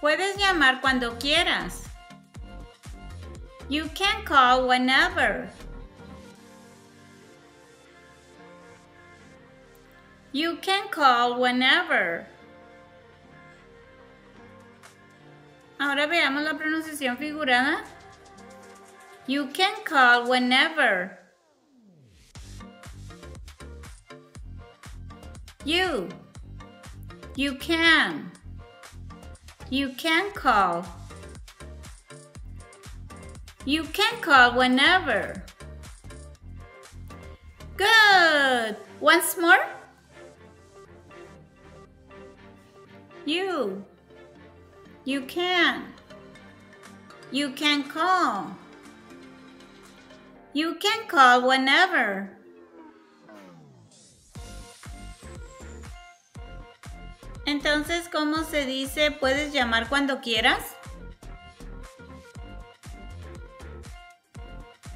Puedes llamar cuando quieras. You can call whenever. You can call whenever. Ahora veamos la pronunciación figurada. You can call whenever. You. You can. You can call. You can call whenever. Good. Once more. You. You can. You can call. You can call whenever. Entonces, ¿cómo se dice puedes llamar cuando quieras?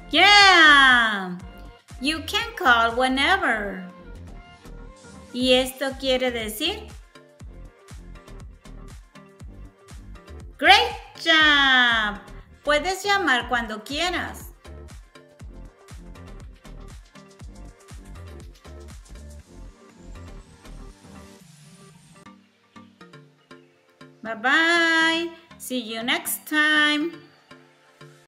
Yeah, you can call whenever. ¿Y esto quiere decir? Great job. Puedes llamar cuando quieras. Bye bye. See you next time.